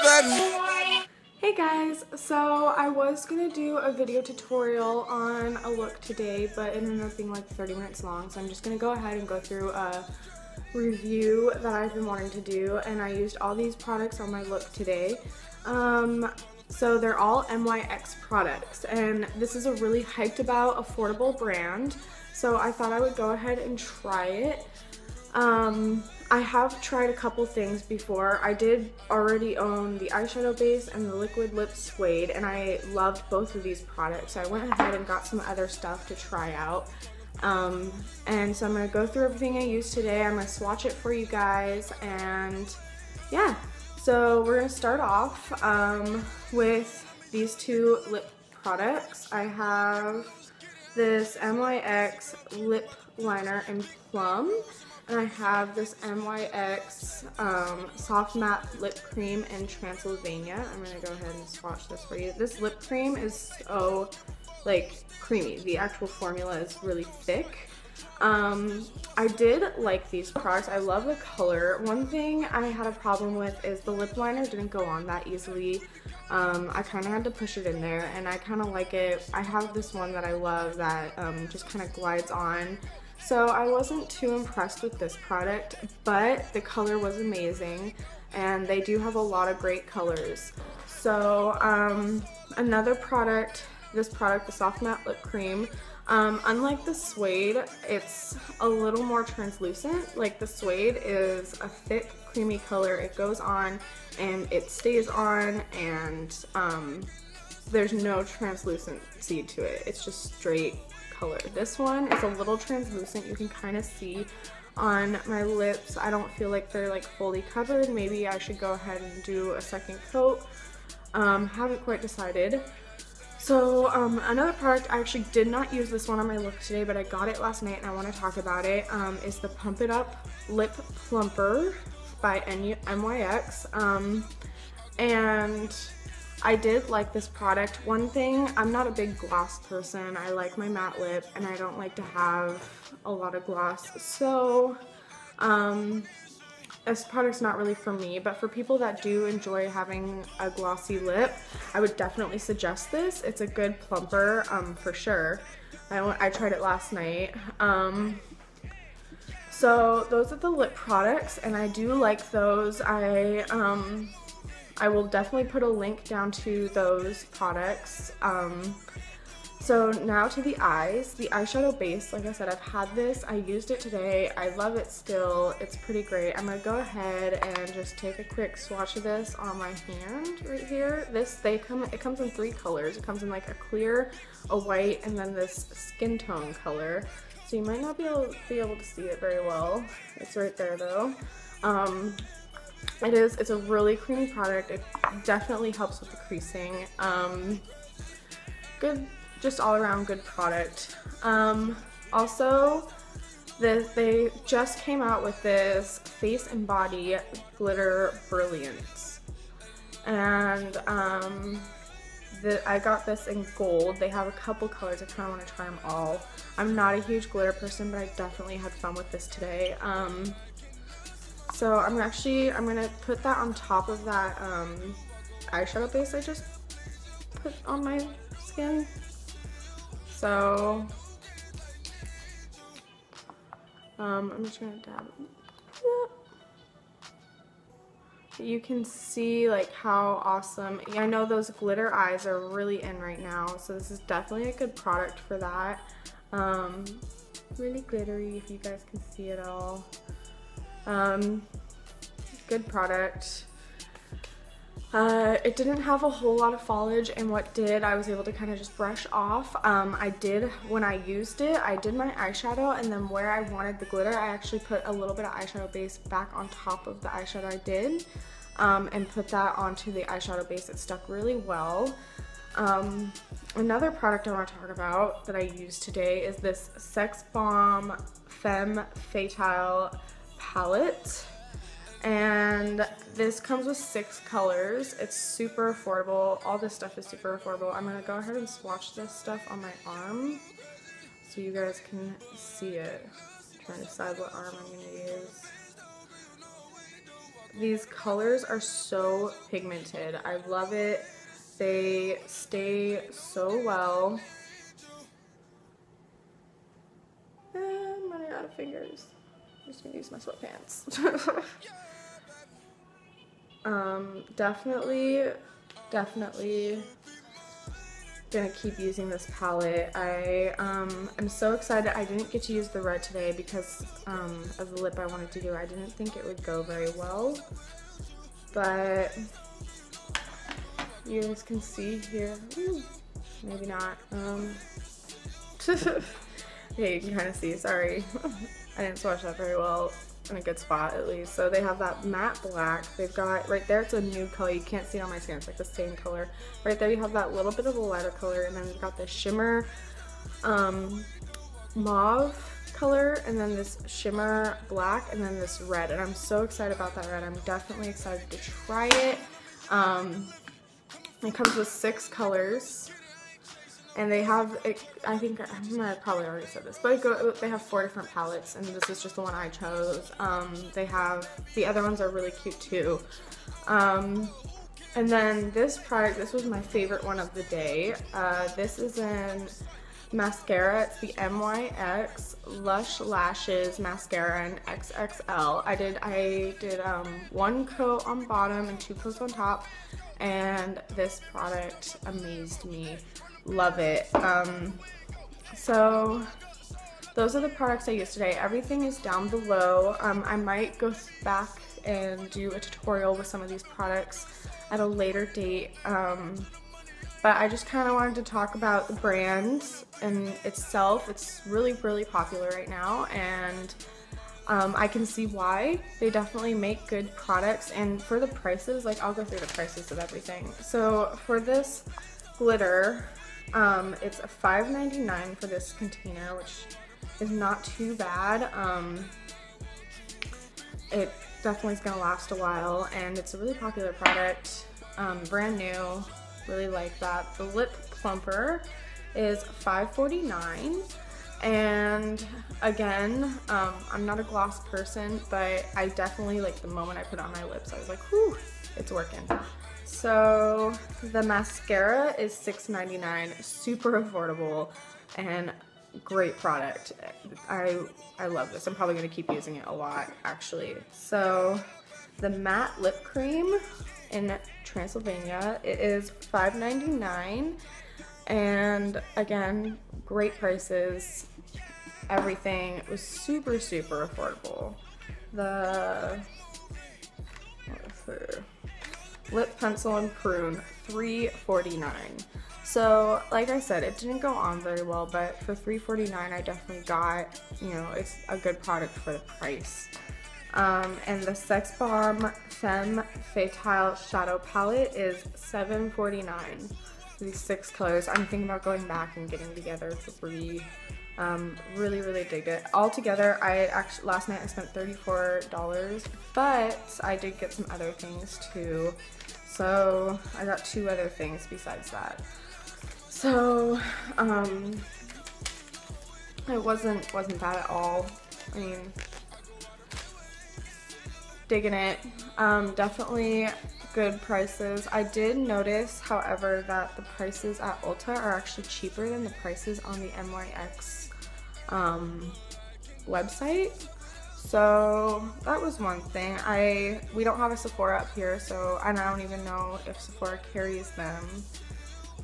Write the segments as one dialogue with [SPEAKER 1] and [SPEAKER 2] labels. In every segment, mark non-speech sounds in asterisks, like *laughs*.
[SPEAKER 1] Hey guys, so I was gonna do a video tutorial on a look today, but it ended up being like 30 minutes long, so I'm just gonna go ahead and go through a review that I've been wanting to do, and I used all these products on my look today. Um, so they're all NYX products, and this is a really hyped about, affordable brand, so I thought I would go ahead and try it. Um, I have tried a couple things before. I did already own the eyeshadow base and the liquid lip suede and I loved both of these products. So I went ahead and got some other stuff to try out. Um, and so I'm to go through everything I used today. I'm to swatch it for you guys and yeah. So we're to start off um, with these two lip products. I have this NYX lip liner in Plum and I have this NYX um, Soft Matte Lip Cream in Transylvania. I'm going to go ahead and swatch this for you. This lip cream is so, like, creamy. The actual formula is really thick. Um, I did like these products. I love the color. One thing I had a problem with is the lip liner didn't go on that easily. Um, I kind of had to push it in there and I kind of like it. I have this one that I love that um, just kind of glides on so I wasn't too impressed with this product, but the color was amazing and they do have a lot of great colors. So um, another product, this product, the Soft Matte Lip Cream, um, unlike the suede, it's a little more translucent. Like the suede is a thick, creamy color. It goes on and it stays on and um, there's no translucency to it. It's just straight color. This one is a little translucent. You can kind of see on my lips. I don't feel like they're like fully covered. Maybe I should go ahead and do a second coat. Um, haven't quite decided. So um, another product, I actually did not use this one on my look today, but I got it last night and I want to talk about it. Um, is the Pump It Up Lip Plumper by NYX. Um, and I did like this product. One thing, I'm not a big gloss person. I like my matte lip and I don't like to have a lot of gloss. So, um, this product's not really for me, but for people that do enjoy having a glossy lip, I would definitely suggest this. It's a good plumper, um, for sure. I, I tried it last night. Um, so those are the lip products and I do like those. I, um, I will definitely put a link down to those products. Um, so now to the eyes. The eyeshadow base, like I said, I've had this. I used it today. I love it still. It's pretty great. I'm going to go ahead and just take a quick swatch of this on my hand right here. This, they come, it comes in three colors. It comes in like a clear, a white, and then this skin tone color. So you might not be able, be able to see it very well. It's right there though. Um, it is, it's a really creamy product. It definitely helps with the creasing. Um, good, just all around good product. Um, also, this, they just came out with this Face and Body Glitter Brilliance. And um, the, I got this in gold. They have a couple colors. I kind of want to try them all. I'm not a huge glitter person, but I definitely had fun with this today. Um, so I'm actually, I'm to put that on top of that um, eyeshadow base I just put on my skin. So um, I'm just to dab You can see like how awesome, I know those glitter eyes are really in right now, so this is definitely a good product for that. Um, really glittery if you guys can see it all. Um, good product. Uh, it didn't have a whole lot of foliage and what did I was able to kind of just brush off. Um, I did, when I used it, I did my eyeshadow and then where I wanted the glitter, I actually put a little bit of eyeshadow base back on top of the eyeshadow I did um, and put that onto the eyeshadow base. It stuck really well. Um, another product I want to talk about that I used today is this Sex Bomb Femme Fatale palette and this comes with six colors. It's super affordable. All this stuff is super affordable. I'm going to go ahead and swatch this stuff on my arm so you guys can see it. I'm trying to decide what arm I'm going to use. these colors are so pigmented. I love it. They stay so well. Eh, I'm running out of fingers. Just gonna use my sweatpants. *laughs* um, definitely, definitely gonna keep using this palette. I um, am so excited. I didn't get to use the red today because um, of the lip I wanted to do. I didn't think it would go very well, but you guys can see here. maybe not. Um, *laughs* yeah, you can kind of see. Sorry, *laughs* I didn't swatch that very well in a good spot at least. So they have that matte black. They've got, right there it's a nude color. You can't see it on my skin. It's like the same color. Right there you have that little bit of a lighter color and then you've got the shimmer um, mauve color and then this shimmer black and then this red. And I'm so excited about that red. I'm definitely excited to try it. Um, it comes with six colors and they have I think I probably already said this but they have four different palettes and this is just the one I chose. Um, they have the other ones are really cute too. Um, and then this product this was my favorite one of the day. Uh, this is in mascara it's the NYX Lush Lashes mascara in XXL I did I did um, one coat on bottom and two coats on top and this product amazed me love it. Um, so those are the products I used today. Everything is down below. Um, I might go back and do a tutorial with some of these products at a later date. Um, but I just kind of wanted to talk about the brand and itself. It's really, really popular right now and um, I can see why. They definitely make good products and for the prices, like I'll go through the prices of everything. So for this glitter, um, it's $5.99 for this container, which is not too bad. Um, it definitely is gonna last a while and it's a really popular product, um, brand new, really like that. The lip plumper is $5.49 and again, um, I'm not a gloss person, but I definitely, like the moment I put on my lips, I was like, whew, it's working. So the mascara is $6.99, super affordable and great product. I, I love this. I'm probably gonna keep using it a lot actually. So the matte lip cream in Transylvania, it is $5.99 and again, great prices. Everything was super, super affordable. The, lip pencil and prune 349 so like I said it didn't go on very well but for 349 I definitely got you know it's a good product for the price um, and the Sex Bomb Femme Fatale Shadow Palette is 749 these six colors I'm thinking about going back and getting together three um, really, really dig it. Altogether, I actually, last night I spent $34, but I did get some other things too. So I got two other things besides that. So, um, it wasn't, wasn't bad at all. I mean, digging it. Um, definitely good prices. I did notice, however, that the prices at Ulta are actually cheaper than the prices on the NYX um, website. So that was one thing. I we don't have a Sephora up here, so and I don't even know if Sephora carries them.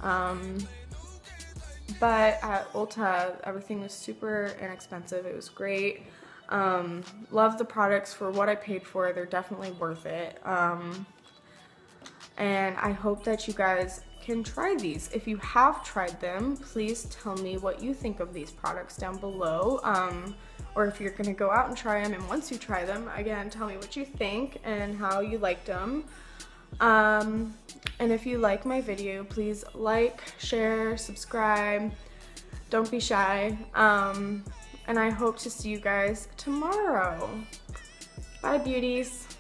[SPEAKER 1] Um, but at Ulta, everything was super inexpensive. It was great. Um, love the products for what I paid for. They're definitely worth it. Um, and I hope that you guys can try these. If you have tried them, please tell me what you think of these products down below. Um, or if you're gonna go out and try them and once you try them, again, tell me what you think and how you liked them. Um, and if you like my video, please like, share, subscribe. Don't be shy. Um, and I hope to see you guys tomorrow. Bye, beauties.